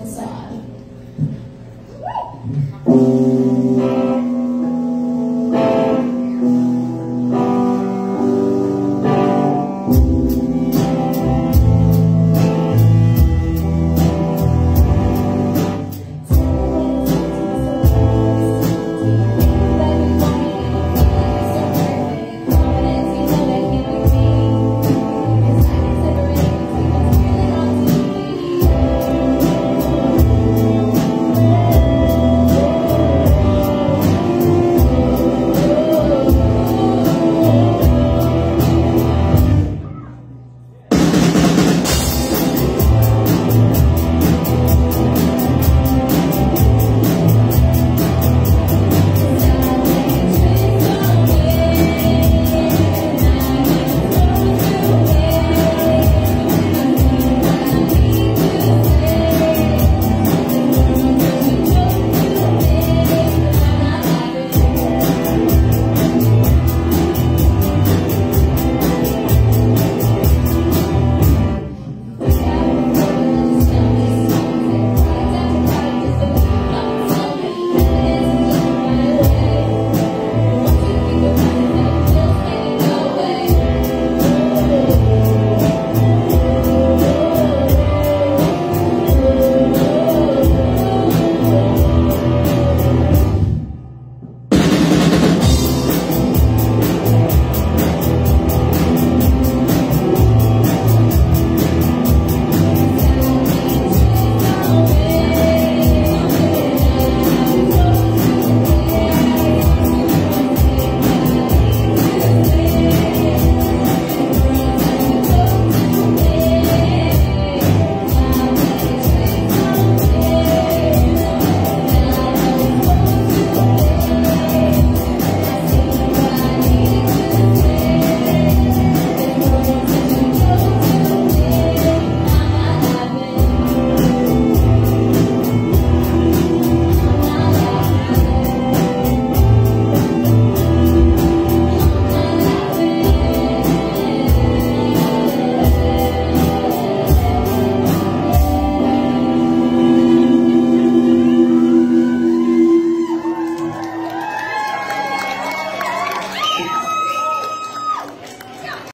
inside.